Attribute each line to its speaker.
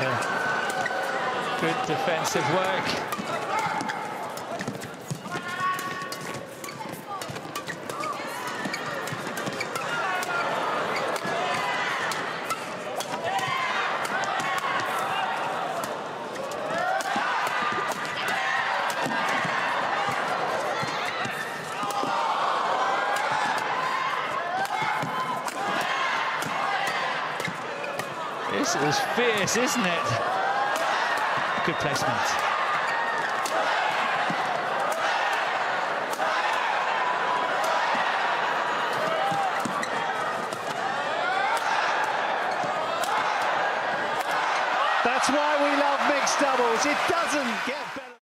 Speaker 1: Good defensive work. This is fierce, isn't it? Good placement. That's why we love mixed doubles. It doesn't get better.